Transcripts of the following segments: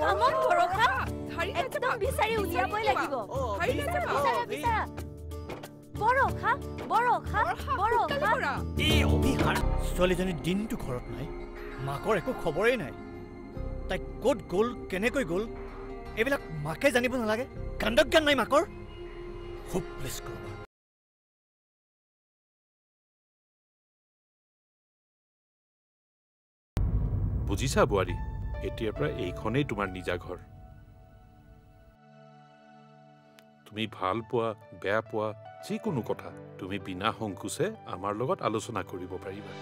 কামত বৰষা একদম বিচাৰি উলিয়াবই লাগিব বৰষা বৰষা বৰষা এই অভিশাৰ ছোৱালীজনী দিনটো ঘৰত নাই মাকৰ একো খবৰেই নাই তাই ক'ত গ'ল কেনেকৈ গ'ল এইবিলাক মাকে জানিব নালাগে কাণ্ডক জ্ঞান নাই মাকৰ খুব প্লিজ কৰ বুজিছা বোৱাৰী এতিয়াৰ পৰা এইখনেই তোমাৰ নিজা ঘৰ। তুমি ভাল পোৱা বেয়া পোৱা যিকোনো কথা তুমি বিনা সংকোচে আমাৰ লগত আলোচনা কৰিব পাৰিবা।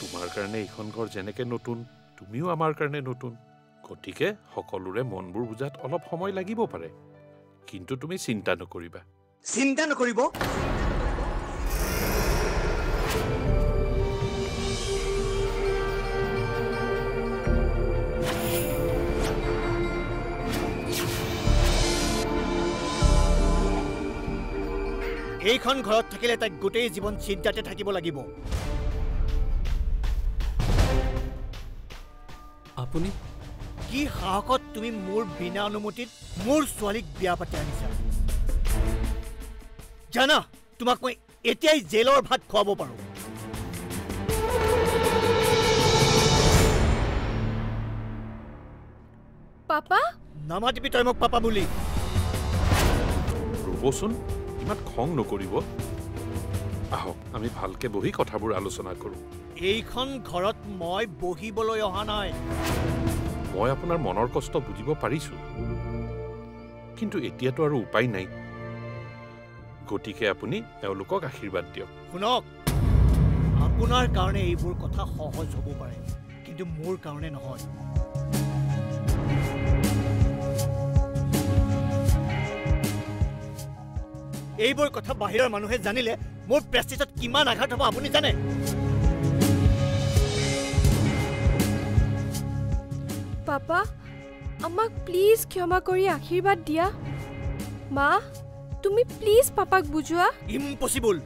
তোমাৰ কাৰণে এইখন ঘৰ যেনেকে নতুন তুমিও আমাৰ কাৰণে নতুন। গতিকে সকলোৰে মনবোৰ বুজাত অলপ সময় লাগিব পাৰে। কিন্তু তুমি চিন্তা নকৰিবা। চিন্তা নকৰিব? এইখন ঘৰত থাকিলে তাইক গোটেই জীৱন চিন্তাতে থাকিব লাগিব। আপুনি? কি সাহসত তুমি মোৰ বিনা অনুমতিত মোৰ ছোৱালীক বিয়া পাতি আনিছা? জানা তোমাক মই এতিয়াই জেলৰ ভাত খুৱাব পাৰোঁ। পাপা? নামাতিবি তই মোক পাপা বুলি। ৰ'বচোন। ইমান খং নকৰিব। আহক আমি ভালকে বহি কথাবোৰ আলোচনা কৰোঁ। এইখন ঘৰত মই বহিবলৈ অহা নাই। মই আপোনাৰ মনৰ কষ্ট বুজিব পাৰিছো। কিন্তু এতিয়াতো আৰু উপায় নাই। গতিকে আপুনি এওঁলোকক আশীৰ্বাদ দিয়ক। শুনক আপোনাৰ কাৰণে এইবোৰ কথা সহজ হ'ব পাৰে কিন্তু মোৰ কাৰণে নহয়। এইবোৰ কথা বাহিৰৰ মানুহে জানিলে মোৰ প্ৰেষ্টিজত কিমান আঘাত হ'ব আপুনি জানে? পাপা আমাক প্লিজ ক্ষমা কৰি আশীৰ্বাদ দিয়া। মা তুমি প্লিজ পাপাক বুজোৱা। ইম্পচিবল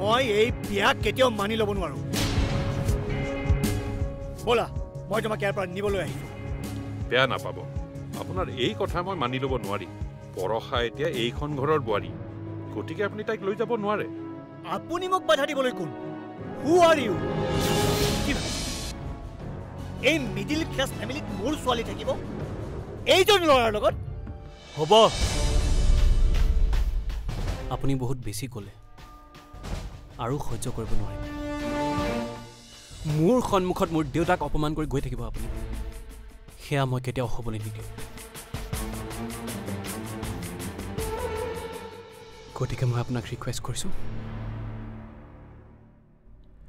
মই এই বিয়া কেতিয়াও মানি ল'ব নোৱাৰো। ব'লা মই তোমাক ইয়াৰ পৰা নিবলৈ আহিছোঁ। বেয়া নাপাব। আপোনাৰ এই কথা মই মানি ল'ব নোৱাৰিম পৰশা এতিয়া এইখন ঘৰৰ বোৱাৰী। গতিকে আপুনি তাইক লৈ যাব নোৱাৰে। আপুনি মোক বাধা দিবলৈ কোন? হু আৰ ইউ এই মিডিল ক্লাছ ফেমিলিত মোৰ ছোৱালী থাকিব? এইজন ল'ৰাৰ লগত? হ'ব। আপুনি বহুত বেছি ক'লে। আৰু সহ্য কৰিব নোৱাৰিম। মোৰ সন্মুখত মোৰ দেউতাক অপমান কৰি গৈ থাকিব আপুনি। সেয়া মই কেতিয়াও হ'বলৈ নিদিওঁ। গতিকে মই আপোনাক ৰিকুৱেষ্ট কৰিছোঁ।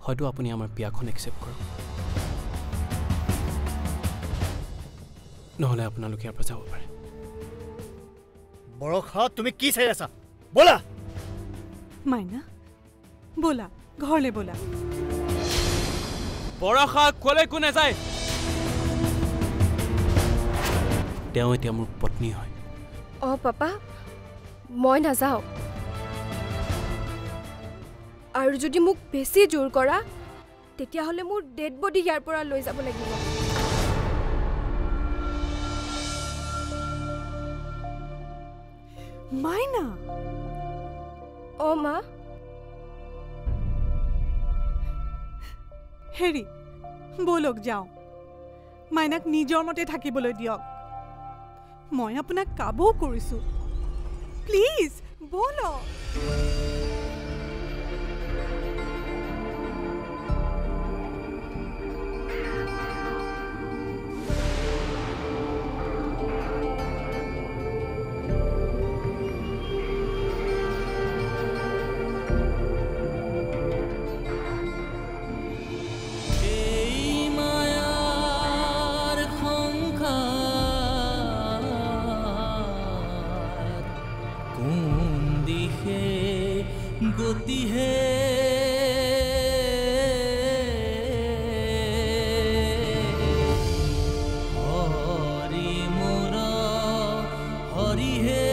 হয়তো আপুনি আমাৰ বিয়াখন একচেপ্ট কৰক। নহ'লে আপোনালোকে ইয়াৰ পৰা যাব পাৰে। বৰষা তুমি কি চাই আছা? ব'লা! মাইনা ব'লা ঘৰলৈ ব'লা। বৰষা কলৈকো নাযায় তেওঁ এতিয়া মোৰ পত্নী হয়। অঁ পাপা মই নাযাওঁ। আৰু যদি মোক বেছি জোৰ কৰা তেতিয়াহ'লে মোৰ ডেড বডি ইয়াৰ পৰা লৈ যাব লাগিব। মাইনা! অঁ মা? হেৰি ব'লক যাওঁ। মাইনাক নিজৰ মতে থাকিবলৈ দিয়ক। মই আপোনাক কাবৌ কৰিছোঁ। প্লিজ ব'লক! body here.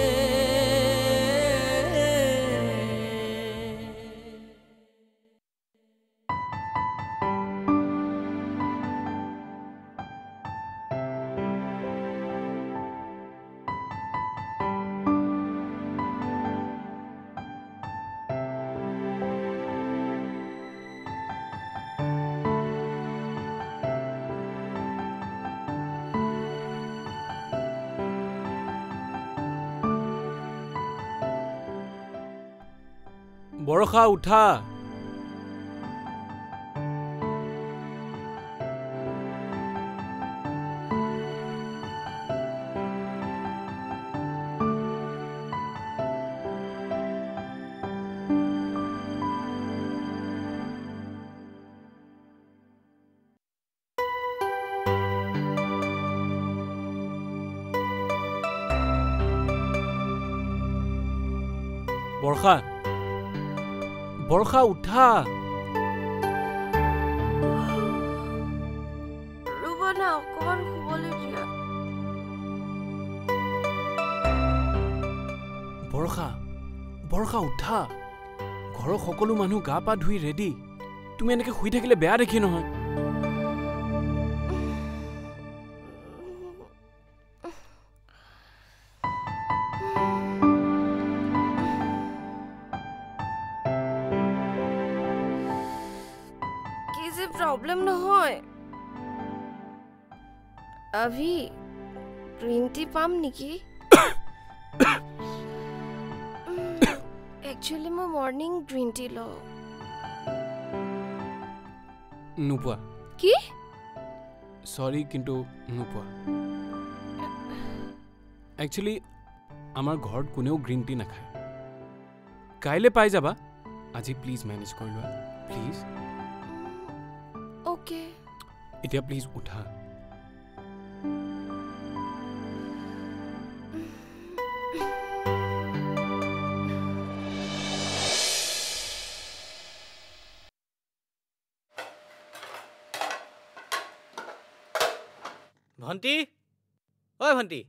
বৰষা উঠা বৰ্ষা বৰ্ষা উঠা। বৰ্ষা বৰ্ষা উঠা। ঘৰৰ সকলো মানুহ গা পা ধুই ৰেডি তুমি এনেকে শুই থাকিলে বেয়া দেখি নহয়। আভি গ্ৰীণ টি পাম নেকি একচুৱেলি মই মৰ্ণিং গ্ৰীণ টি লওঁ নোপোৱা কি চৰি কিন্তু নোপোৱা একচুৱেলি আমাৰ ঘৰত কোনেও গ্ৰীণ টি নাখায় কাইলৈ পাই যাবা আজি প্লিজ মেনেজ কৰি লোৱা প্লিজ অ'কে এতিয়া প্লিজ উঠা ভণ্টি? ঐ ভণ্টি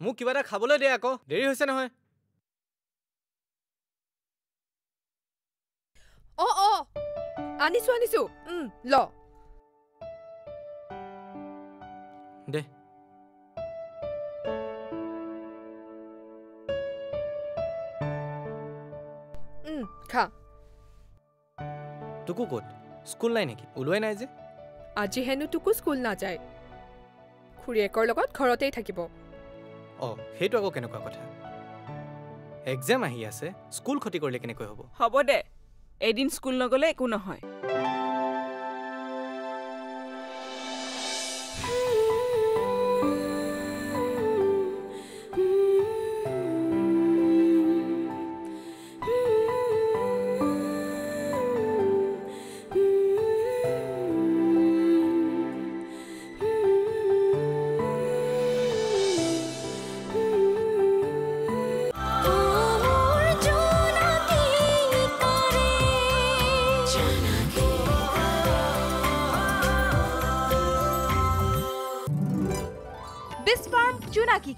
মোক কিবা এটা খাবলৈ দে আকৌ দেৰি হৈছে নহয়। অঁ অঁ আনিছো আনিছো ল। দে। খা। তোকো ক'ত? স্কুল নাই নেকি? ওলোৱাই নাই যে? আজি হেনো তোকো স্কুল নাযায়। খুৰীয়েকৰ লগত ঘৰতেই থাকিব। অঁ সেইটো আকৌ কেনেকুৱা কথা? এক্সাম আহি আছে স্কুল ক্ষতি কৰিলে কেনেকৈ হ'ব? হ'ব দে এদিন স্কুল নগ'লে একো নহয়।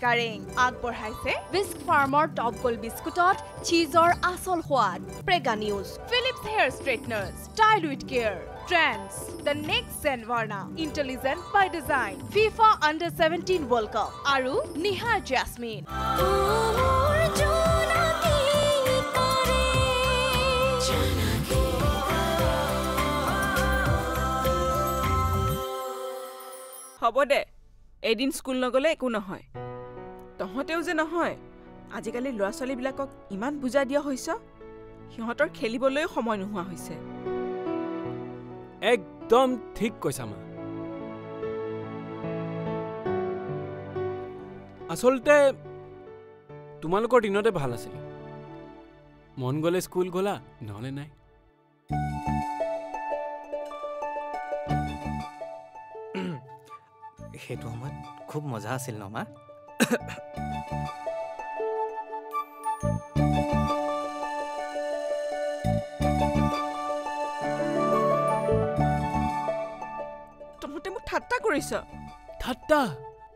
কাৰেং আগবঢ়াইছে। বিস্ক ফাৰ্মৰ টপ গোল বিস্কুটত চীজৰ আচল সোৱাদ Prega news Philips hair straightener style with care trends the next gen Verna intelligent by design FIFA under seventeen world cup আৰু নিহাৰ জেচমিন হ'ব দে এদিন স্কুল নগ'লে একো নহয়। তহঁতেও যে নহয় আজিকালি ল'ৰা ছোৱালীবিলাকক ইমান বুজাই দিয়া হৈছ? সিহঁতৰ খেলিবলৈও সময় নোহোৱা হৈছে। একদম ঠিক কৈছা মা। আচলতে তোমালোকৰ দিনতে ভাল আছিলে। মন গ'লে স্কুল গ'লা নহ'লে নাই। সেইটো সময়ত খুব মজা আছিল ন মা? তহঁতে মোক ঠাট্টা কৰিছ। ঠাট্টা?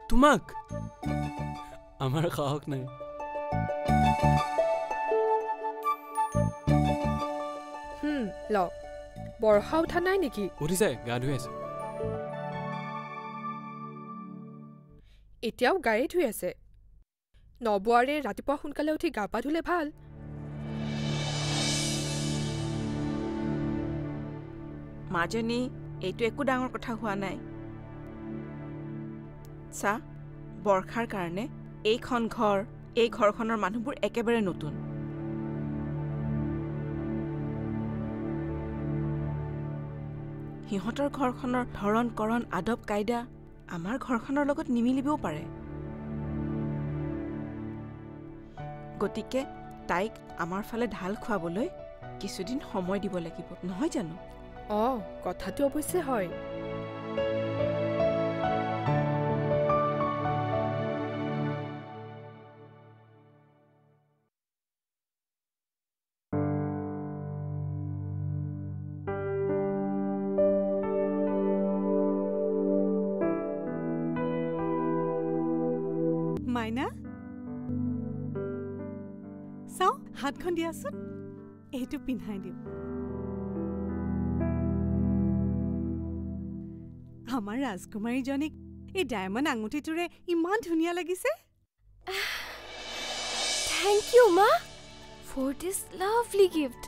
তোমাক? আমাৰ সাহস নাই। হুম, ল। বৰষা উঠা নাই নেকি? উঠিছে গা ধুই আছে। এতিয়াও গায়ে ধুই আছে। নবোৱাৰে ৰাতিপুৱা সোনকালে উঠি গা পা ধুলে ভাল। মাজনী এইটো একো ডাঙৰ কথা হোৱা নাই। চা বৰ্ষাৰ কাৰণে এইখন ঘৰ এই ঘৰখনৰ মানুহবোৰ একেবাৰে নতুন। সিহঁতৰ ঘৰখনৰ ধৰণ কৰণ আদব কাইদা আমাৰ ঘৰখনৰ লগত নিমিলিবও পাৰে। গতিকে তাইক আমাৰ ফালে ঢাল খুৱাবলৈ কিছুদিন সময় দিব লাগিব নহয় জানো? অঁ কথাটো অৱশ্যে হয়। চাওঁ হাতখন দিয়াচোন এইটো পিন্ধাই দিওঁ আমাৰ ৰাজকুমাৰীজনীক এই ডায়মণ্ড আঙুঠিটোৰে ইমান ধুনীয়া লাগিছে থেংক ইউ মা for this lovely gift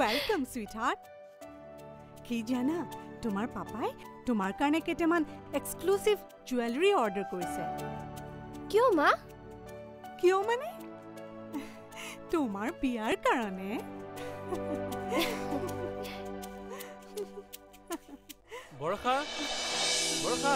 welcome sweetheart কি জানা তোমাৰ পাপাই তোমাৰ কাৰণে কেইটামান এক্সক্লুচিভ জুৱেলাৰী অৰ্ডাৰ কৰিছে কিয় মা কিয় মানে তোমাৰ বিয়াৰ কাৰণে বৰষা বৰষা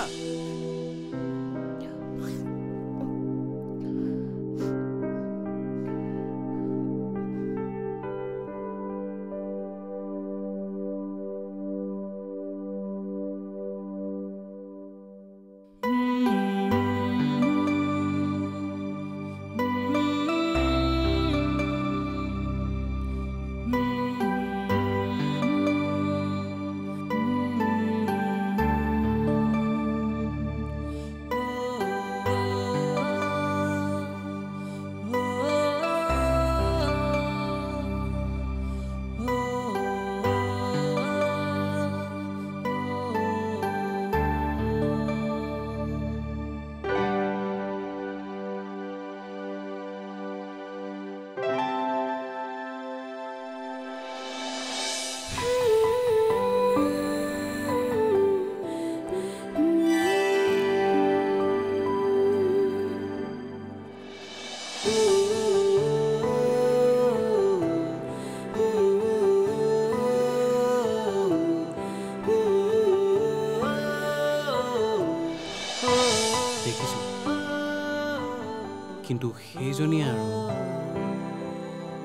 কিন্তু সেইজনী আৰু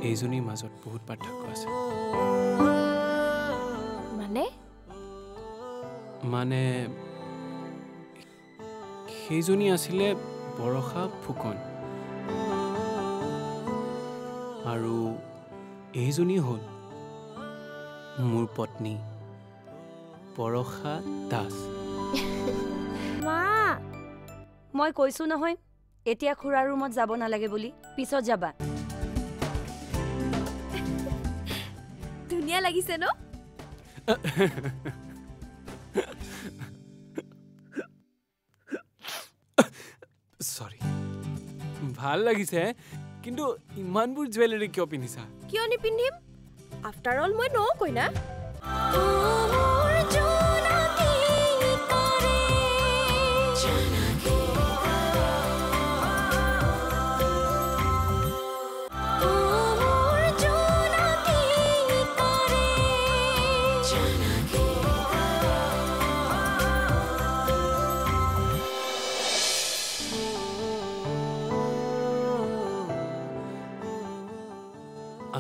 এইজনীৰ মাজত বহুত পাৰ্থক্য আছে। মানে? মানে সেইজনী আছিলে বৰষা ফুকন। আৰু এইজনী হ'ল মোৰ পত্নী বৰষা দাস। মা মই কৈছো নহয় এতিয়া খুৰাৰ ৰুমত যাব নালাগে বুলি পিছত যাবা। ধুনীয়া লাগিছে ন? চৰি ভাল লাগিছে কিন্তু ইমানবোৰ জুৱেলাৰী কিয় পিন্ধিছা? কিয় নিপিন্ধিম? আফটাৰ অল মই নওঁ কইনা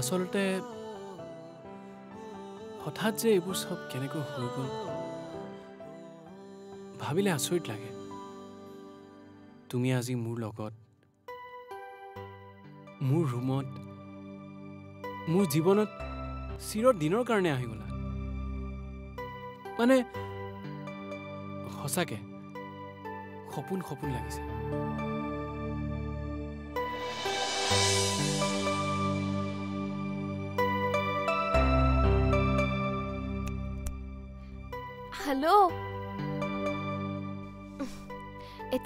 আচলতে হঠাৎ যে এইবোৰ চব কেনেকৈ হৈ গ'ল ভাবিলে আচৰিত লাগে। তুমি আজি মোৰ লগত মোৰ ৰুমত মোৰ জীৱনত চিৰ দিনৰ কাৰণে আহি গ'লা। মানে সঁচাকে সপোন সপোন লাগিছে।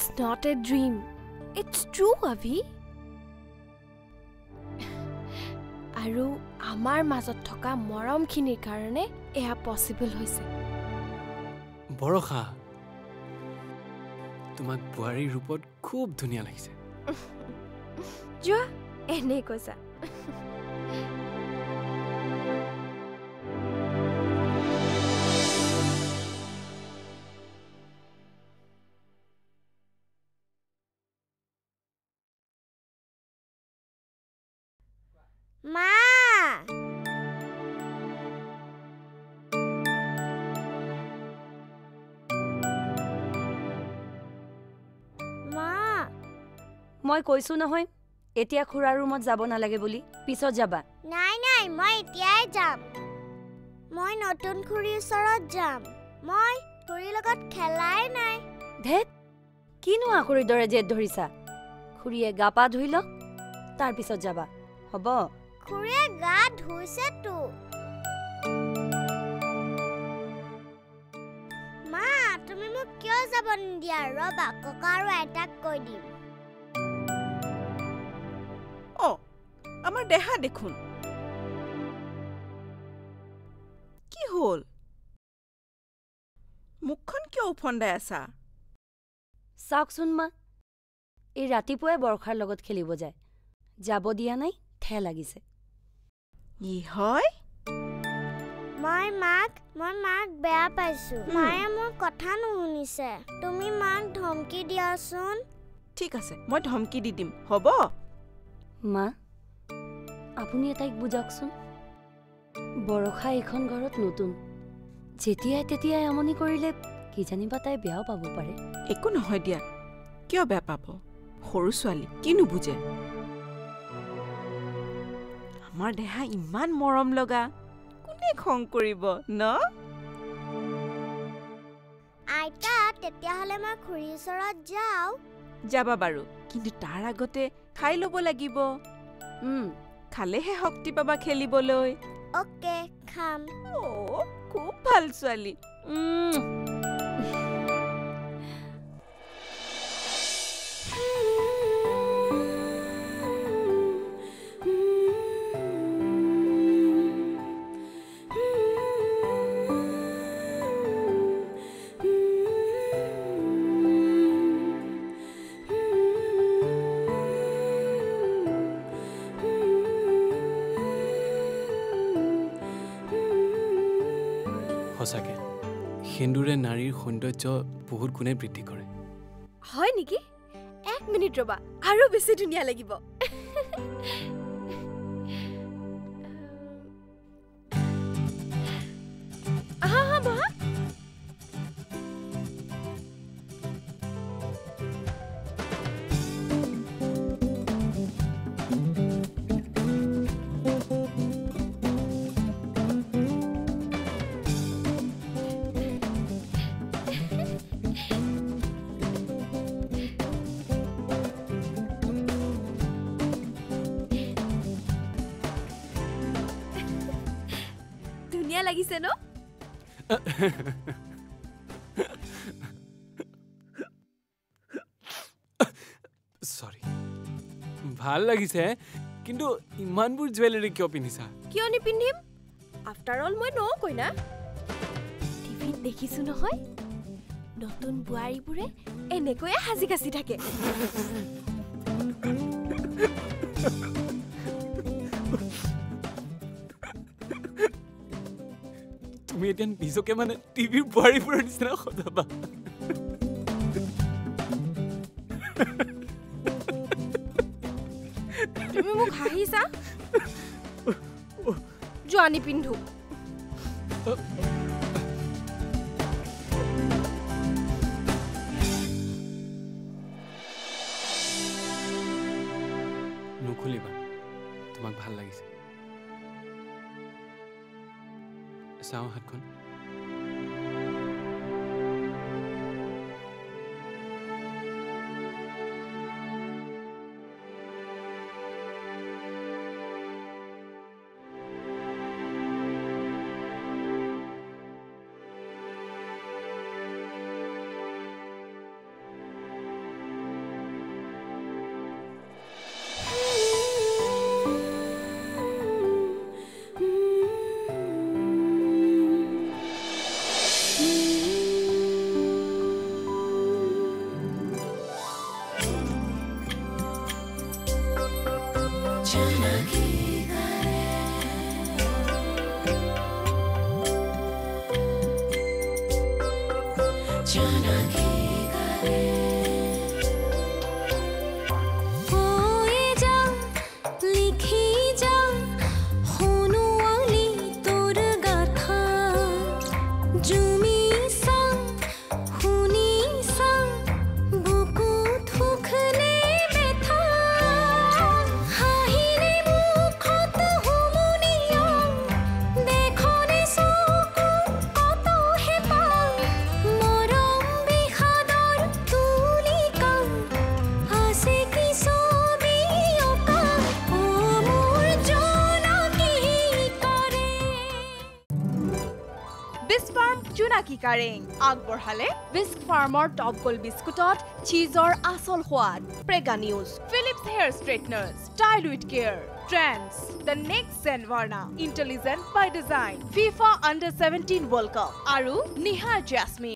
It's not a dream. It's true, Avi. আৰু আমাৰ মাজত থকা মৰমখিনিৰ কাৰণে এয়া পচিবল হৈছে বৰষা তোমাক বোৱাৰীৰ ৰূপত খুব ধুনীয়া লাগিছে যোৱা এনেই কৈছা মই কৈছো নহয় এতিয়া খুৰাৰ ৰুমত যাব নালাগে বুলি পিছত যাবা। নাই নাই মই এতিয়াই যাম। মই নতুন খুৰীৰ ওচৰত যাম। মই খুৰীৰ লগত খেলাই নাই। ধেত কিনো আখৰিৰ দৰে জেদ ধৰিছা? খুৰীয়ে গা পা ধুই লওক তাৰপিছত যাবা। হ'ব। খুৰীয়ে গা ধুইছেতো মা তুমি মোক কিয় যাব নিদিয়া? ৰবা ককা আৰু আইতাক কৈ দিম। আমাৰ দেহা দেখোন। কি হ'ল? মুখখন কিয় উফন্দাই আছা? চাওকচোন মা এই ৰাতিপুৱাই বৰ্ষাৰ লগত খেলিব যায়। যাব দিয়া নাই ঠে লাগিছে। ই হয়? মই মাক মই মাক বেয়া পাইছো। মায়ে মোৰ কথা নুশুনিছে। তুমি মাক ধমকি দিয়াচোন। ঠিক আছে মই ধমকি দি দিম। হ'ব? মা আপুনি তাইক বুজাওকচোন। বৰষা এইখন ঘৰত নতুন। যেতিয়াই তেতিয়াই আমনি কৰিলে কিজানিবা তাই বেয়াও পাব পাৰে। একো নহয় দিয়া। কিয় বেয়া পাব? সৰু ছোৱালী কিনো বুজে? আমাৰ দেহা ইমান মৰম লগা। কোনে খং কৰিব ন? আইতা তেতিয়াহ'লে মই খুৰীৰ ওচৰত যাওঁ। যাবা বাৰু কিন্তু তাৰ আগতে খাই ল'ব লাগিব। খালেহে শক্তি পাবা খেলিবলৈ। অ'কে খাম। অ' খুব ভাল ছোৱালী। সৌন্দৰ্য বহুত গুণে বৃদ্ধি কৰে। হয় নেকি? এক মিনিট ৰ'বা আৰু বেছি ধুনীয়া লাগিব। চৰি ভাল লাগিছে কিন্তু ইমানবোৰ জুৱেলাৰী কিয় পিন্ধিছা? কিয় নিপিন্ধিম? আফটাৰ অল মই নও কইনা। টিভিত দেখিছো নহয় নতুন বোৱাৰীবোৰে এনেকৈয়ে সাজি কাচি থাকে। এতিয়া নিজকে মানে টিভিৰ বোৱাৰীবোৰৰ নিচিনা সজাবা। তুমি মোক হাঁহিছা? যোৱা নিপিন্ধো। নুখুলিবা। তোমাক ভাল লাগিছে। চাওঁ হাতখন অংগীকাৰেং আগবঢ়ালে বিস্ক ফাৰ্মৰ টপ গোল্ড বিস্কুটত চীজৰ আচল সোৱাদ Prega news Philips hair straighteners style with care trends the next gen Verna intelligent by design FIFA under seventeen world cup আৰু নিহাৰ জাছমিন।